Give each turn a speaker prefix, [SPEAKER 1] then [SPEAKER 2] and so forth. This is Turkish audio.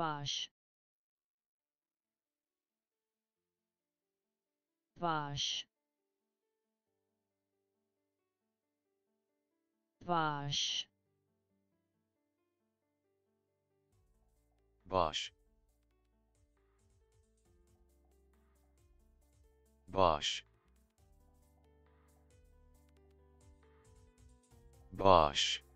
[SPEAKER 1] Baş. Baş. Baş.
[SPEAKER 2] baş baş baş